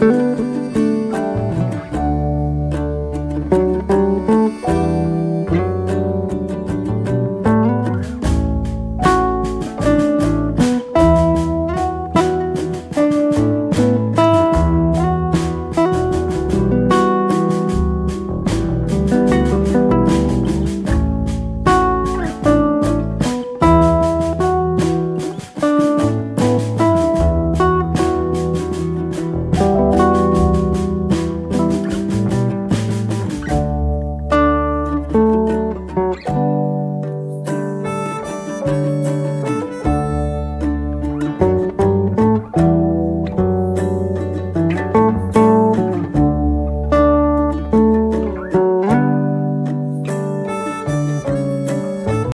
Música